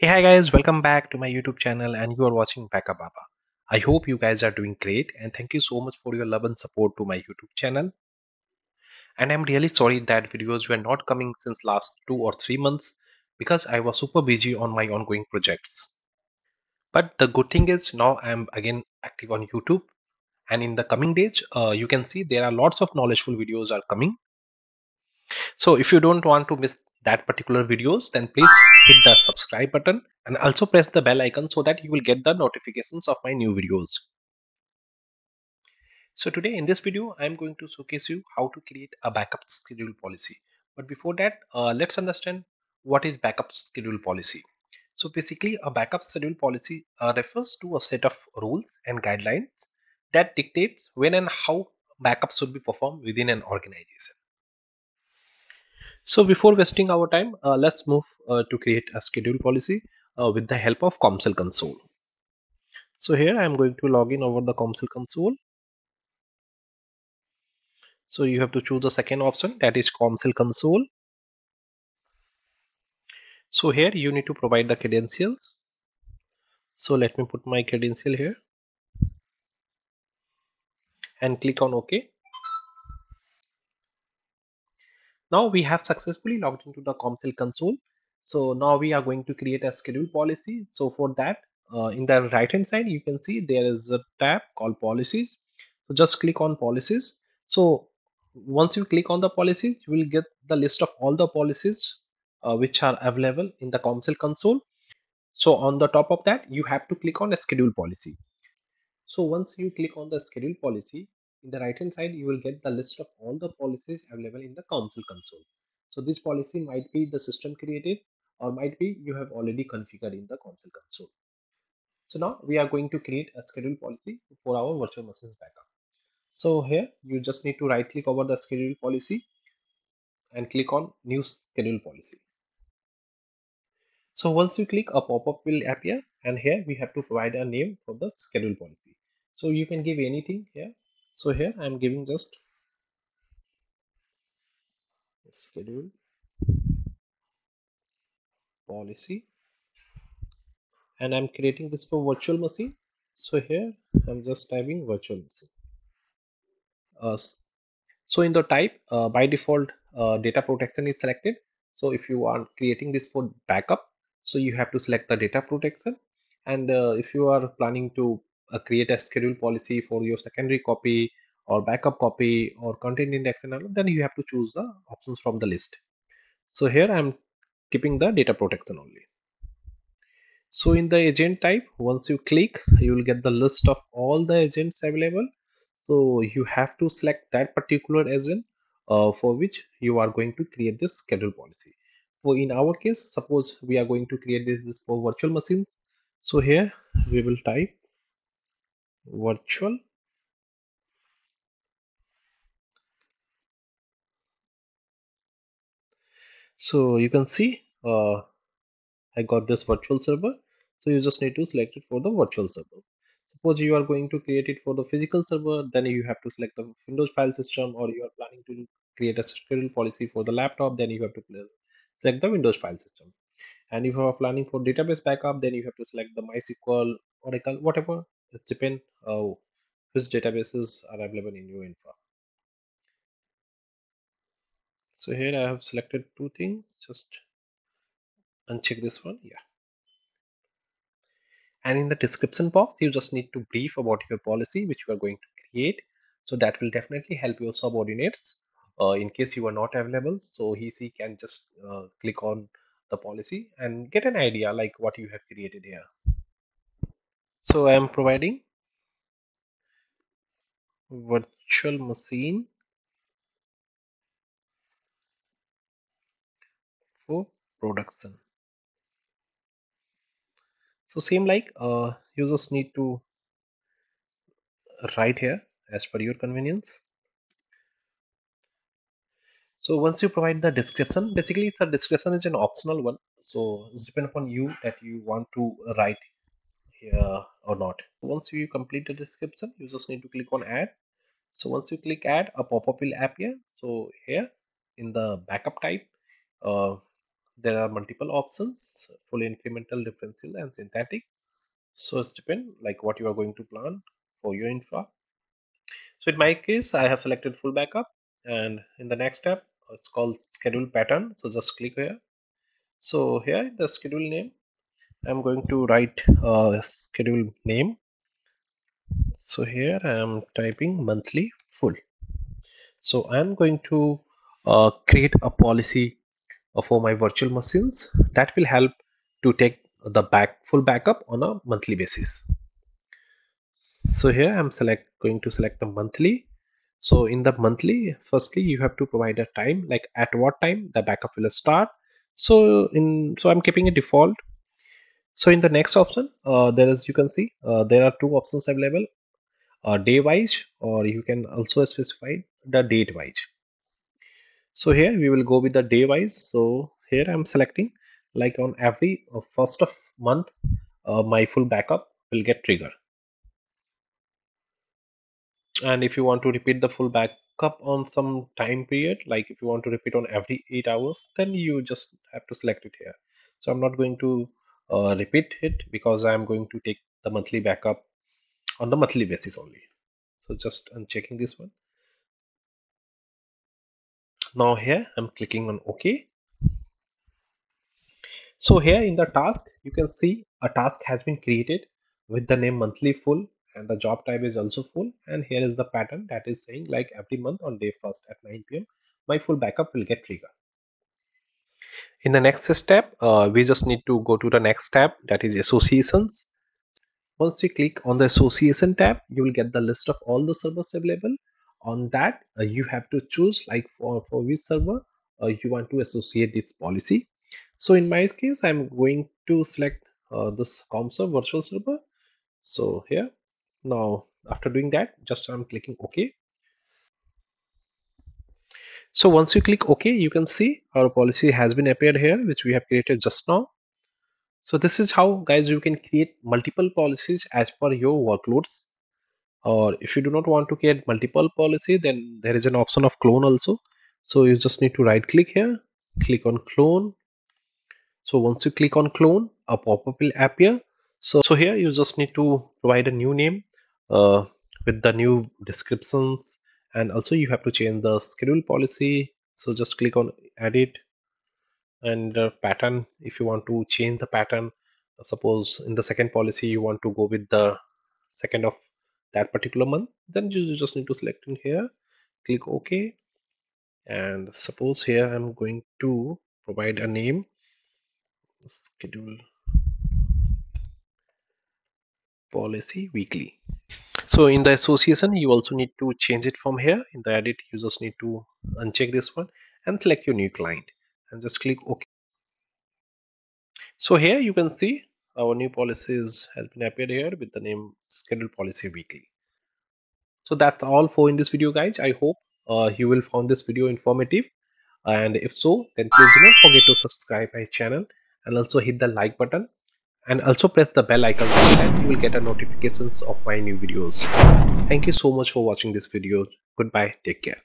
Hey hi guys, welcome back to my YouTube channel and you are watching Backup Baba. I hope you guys are doing great and thank you so much for your love and support to my YouTube channel. And I'm really sorry that videos were not coming since last 2 or 3 months because I was super busy on my ongoing projects. But the good thing is now I'm again active on YouTube and in the coming days uh, you can see there are lots of knowledgeful videos are coming So if you don't want to miss that particular videos, then please hit the subscribe button and also press the bell icon so that you will get the notifications of my new videos. So today in this video, I'm going to showcase you how to create a backup schedule policy. But before that, uh, let's understand what is backup schedule policy. So basically a backup schedule policy uh, refers to a set of rules and guidelines that dictates when and how backups should be performed within an organization. So before wasting our time, uh, let's move uh, to create a schedule policy uh, with the help of CommCell console. So here I am going to log in over the CommCell console. So you have to choose the second option that is CommCell console. So here you need to provide the credentials. So let me put my credential here and click on OK. Now we have successfully logged into the CommCell console. So now we are going to create a schedule policy. So for that, uh, in the right hand side, you can see there is a tab called policies. So just click on policies. So once you click on the policies, you will get the list of all the policies uh, which are available in the CommCell console. So on the top of that, you have to click on a schedule policy. So once you click on the schedule policy, in the right hand side you will get the list of all the policies available in the CommCell console. So this policy might be the system created or might be you have already configured in the CommCell console. So now we are going to create a schedule policy for our virtual machines backup. So here you just need to right click over the schedule policy and click on new schedule policy. So once you click a pop-up will appear and here we have to provide a name for the schedule policy. So you can give anything here so here i'm giving just schedule policy and i'm creating this for virtual machine. So here i'm just typing virtual machine. Uh, so in the type uh, by default uh, data protection is selected. So if you are creating this for backup so you have to select the data protection. And uh, if you are planning to uh, create a schedule policy for your secondary copy or backup copy or content index and all then you have to choose the options from the list. So here i'm keeping the data protection only. So in the agent type once you click you will get the list of all the agents available. So you have to select that particular agent uh, for which you are going to create this schedule policy. For in our case suppose we are going to create this, this for virtual machines. So here we will type virtual so you can see uh, I got this virtual server so you just need to select it for the virtual server suppose you are going to create it for the physical server then you have to select the windows file system or you are planning to create a schedule policy for the laptop then you have to select the windows file system. And if you are planning for database backup then you have to select the mysql oracle whatever it depends uh, which databases are available in your infra. So here i have selected two things just uncheck this one yeah. And in the description box you just need to brief about your policy which you are going to create. So that will definitely help your subordinates uh, in case you are not available. So he she can just uh, click on the policy and get an idea like what you have created here so i am providing virtual machine for production. So same like uh, just need to write here as per your convenience. So once you provide the description basically the description is an optional one. So it's depend upon you that you want to write or not. Once you complete the description you just need to click on add. So once you click add a pop-up will appear. So here in the backup type uh, there are multiple options full incremental differential and synthetic. So it's depend like what you are going to plan for your infra. So in my case i have selected full backup and in the next step it's called schedule pattern. So just click here. So here the schedule name i'm going to write a schedule name. So here i am typing monthly full. So i'm going to uh, create a policy for my virtual machines that will help to take the back full backup on a monthly basis. So here i'm select going to select the monthly. So in the monthly firstly you have to provide a time like at what time the backup will start. So in so i'm keeping a default so in the next option uh, there is you can see uh, there are two options available uh, day wise or you can also specify the date wise so here we will go with the day wise so here i'm selecting like on every uh, first of month uh, my full backup will get triggered. And if you want to repeat the full backup on some time period like if you want to repeat on every eight hours then you just have to select it here. So i'm not going to uh, repeat it because i'm going to take the monthly backup on the monthly basis only. So just unchecking this one. Now here i'm clicking on ok. So here in the task you can see a task has been created with the name monthly full and the job type is also full. And here is the pattern that is saying like every month on day first at 9 pm my full backup will get triggered in the next step uh, we just need to go to the next tab that is associations. Once you click on the association tab you will get the list of all the servers available. On that uh, you have to choose like for for which server uh, you want to associate this policy. So in my case i'm going to select uh, this CommServe virtual server. So here. Now after doing that just i'm clicking ok so once you click ok you can see our policy has been appeared here which we have created just now. So this is how guys you can create multiple policies as per your workloads. Or if you do not want to create multiple policy then there is an option of clone also. So you just need to right click here click on clone. So once you click on clone a pop-up will appear. So so here you just need to provide a new name uh, with the new descriptions and also you have to change the schedule policy. So just click on edit and uh, pattern. If you want to change the pattern suppose in the second policy you want to go with the second of that particular month then you just need to select in here. Click ok. And suppose here i'm going to provide a name. Schedule policy weekly so in the association you also need to change it from here. In the edit you just need to uncheck this one and select your new client and just click ok. So here you can see our new policies has been appeared here with the name schedule policy weekly. So that's all for in this video guys. I hope uh, you will found this video informative. And if so then please do not forget to subscribe my channel and also hit the like button and also press the bell icon so that you will get a notifications of my new videos. Thank you so much for watching this video. Goodbye. Take care